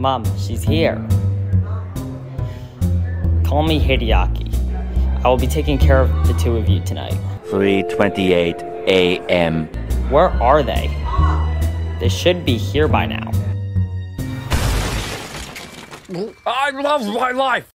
Mom, she's here. Call me Hideaki. I will be taking care of the two of you tonight. 3:28 a.m. Where are they? They should be here by now. I love my life.